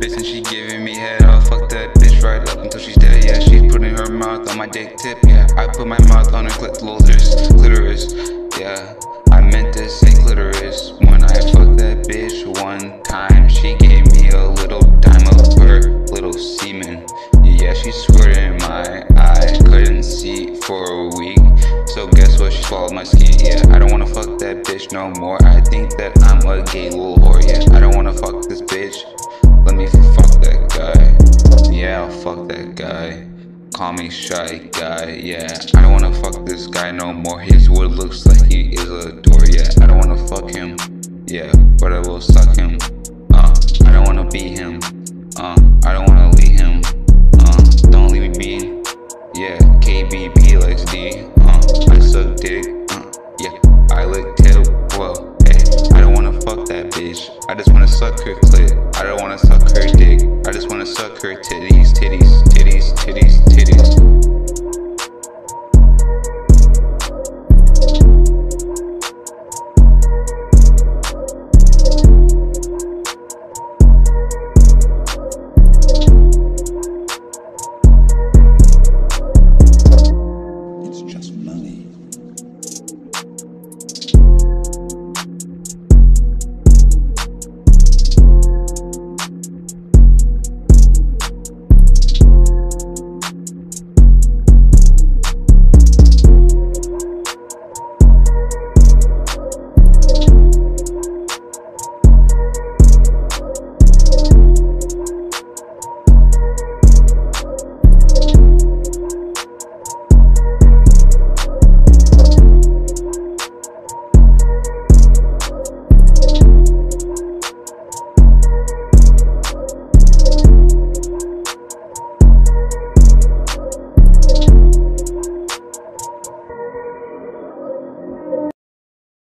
bitch and she giving me head. I'll fuck that bitch right up until she's dead. Yeah, she's putting her mouth on my dick tip. Yeah, I put my mouth on her clitoris. Clitoris. Yeah, I meant to say clitoris when I fucked that bitch one time. She gave me a little dime of her little semen. Yeah, she squirted in my eye. Couldn't see for a week. So guess what? She swallowed my skin. Yeah, I don't wanna fuck that bitch no more. I think that I'm a gay little whore. Yeah, I don't wanna fuck Call me shy guy. Yeah, I don't wanna fuck this guy no more. His wood looks like he is a door. Yeah, I don't wanna fuck him. Yeah, but I will suck him. Uh, I don't wanna be him. Uh, I don't wanna leave him. Uh, don't leave me be. Yeah, KBB likes D. Uh, I suck dick. Uh, yeah, I lick tip. Whoa, hey, I don't wanna fuck that bitch. I just wanna suck her clit. I don't wanna suck her dick. I just wanna suck her titties.